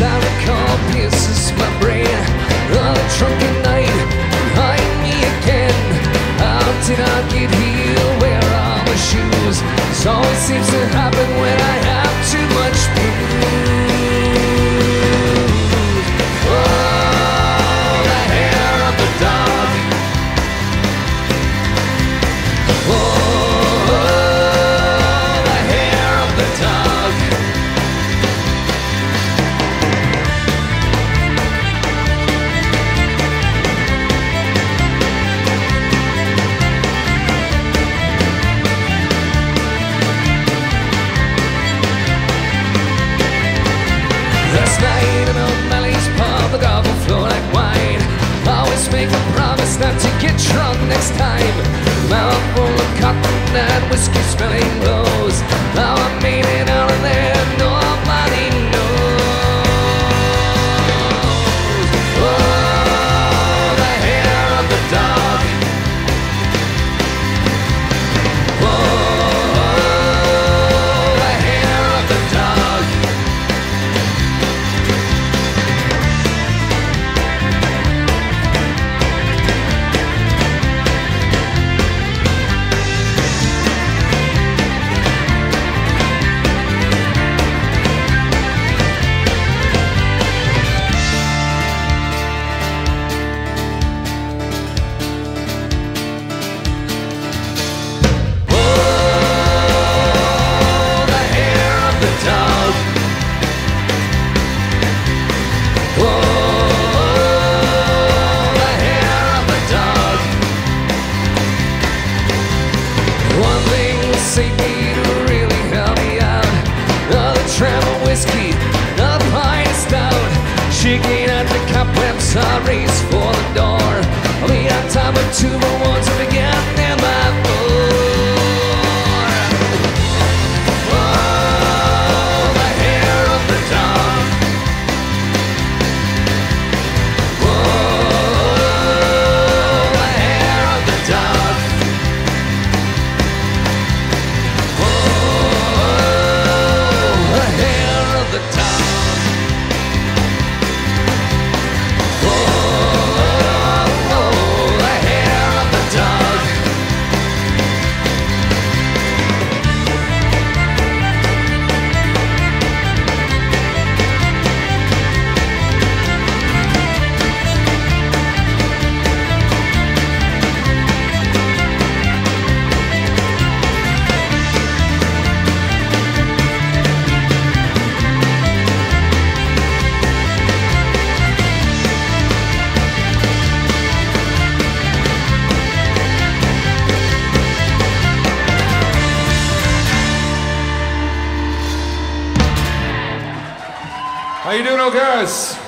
as I recall, my brain On a drunken night, behind me again How did I get here? Where are shoes? This always seems to happen not to get drunk next time. Mouthful of cotton and whiskey smelling blows. Now I'm meaning out of there. out the cobwebs, I race for the door. I'll be on time of two, but once I begin, am I? How you doing, old guys?